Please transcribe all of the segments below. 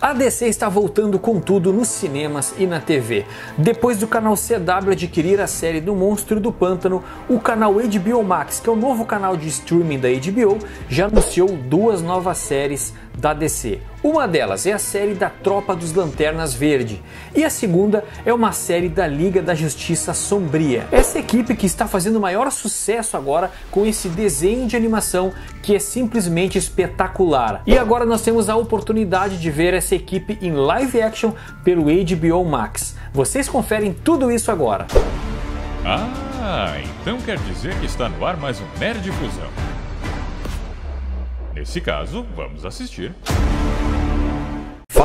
A DC está voltando com tudo nos cinemas e na TV. Depois do canal CW adquirir a série do Monstro do Pântano, o canal HBO Max, que é o novo canal de streaming da HBO, já anunciou duas novas séries da DC. Uma delas é a série da Tropa dos Lanternas Verde e a segunda é uma série da Liga da Justiça Sombria. Essa equipe que está fazendo maior sucesso agora com esse desenho de animação que é simplesmente espetacular. E agora nós temos a oportunidade de ver essa equipe em live action pelo HBO Max. Vocês conferem tudo isso agora. Ah, então quer dizer que está no ar mais um Nerd Fusão. Nesse caso, vamos assistir.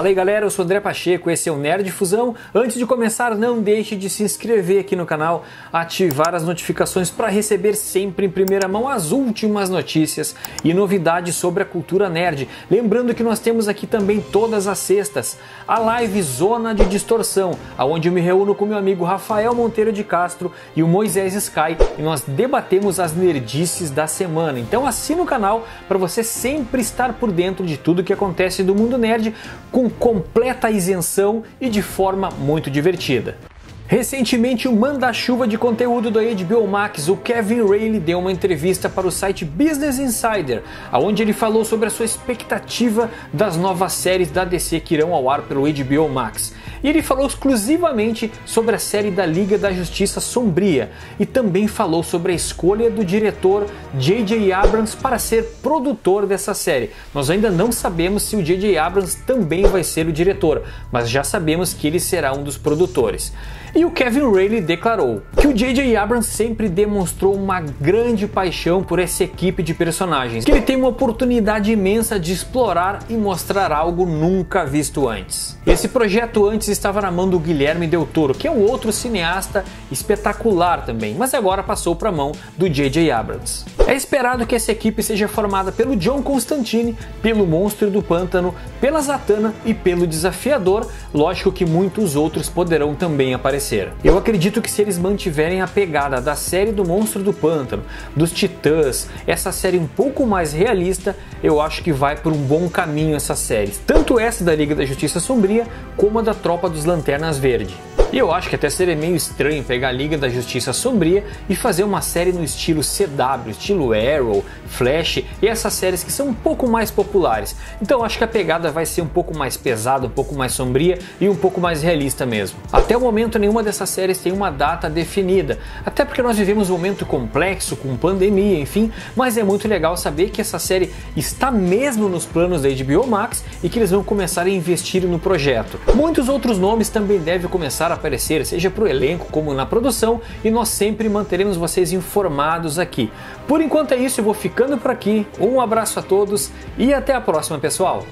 Fala aí galera, eu sou André Pacheco, esse é o Nerd Fusão. Antes de começar, não deixe de se inscrever aqui no canal, ativar as notificações para receber sempre em primeira mão as últimas notícias e novidades sobre a cultura nerd. Lembrando que nós temos aqui também todas as sextas a live Zona de Distorção, aonde eu me reúno com meu amigo Rafael Monteiro de Castro e o Moisés Sky e nós debatemos as nerdices da semana. Então assina o canal para você sempre estar por dentro de tudo que acontece do mundo nerd com com completa isenção e de forma muito divertida. Recentemente, o manda-chuva de conteúdo da HBO Max, o Kevin Rayleigh, deu uma entrevista para o site Business Insider, onde ele falou sobre a sua expectativa das novas séries da DC que irão ao ar pelo HBO Max. E ele falou exclusivamente sobre a série da Liga da Justiça Sombria e também falou sobre a escolha do diretor J.J. Abrams para ser produtor dessa série. Nós ainda não sabemos se o J.J. Abrams também vai ser o diretor, mas já sabemos que ele será um dos produtores. E o Kevin Rayleigh declarou que o J.J. Abrams sempre demonstrou uma grande paixão por essa equipe de personagens, que ele tem uma oportunidade imensa de explorar e mostrar algo nunca visto antes. Esse projeto antes estava na mão do Guilherme Del Toro, que é um outro cineasta espetacular também, mas agora passou para a mão do J.J. Abrams. É esperado que essa equipe seja formada pelo John Constantine, pelo Monstro do Pântano, pela Zatanna e pelo Desafiador, lógico que muitos outros poderão também aparecer. Eu acredito que se eles mantiverem a pegada da série do Monstro do Pântano, dos Titãs, essa série um pouco mais realista, eu acho que vai por um bom caminho essa série. Tanto essa da Liga da Justiça Sombria, como a da Tropa dos Lanternas Verde. E eu acho que até seria meio estranho pegar a Liga da Justiça Sombria e fazer uma série no estilo CW, estilo Arrow, Flash e essas séries que são um pouco mais populares. Então acho que a pegada vai ser um pouco mais pesada, um pouco mais sombria e um pouco mais realista mesmo. Até o momento nenhuma dessas séries tem uma data definida, até porque nós vivemos um momento complexo com pandemia, enfim, mas é muito legal saber que essa série está mesmo nos planos da HBO Max e que eles vão começar a investir no projeto. Muitos outros nomes também devem começar a aparecer, seja para o elenco como na produção, e nós sempre manteremos vocês informados aqui. Por enquanto é isso, eu vou ficando por aqui. Um abraço a todos e até a próxima, pessoal.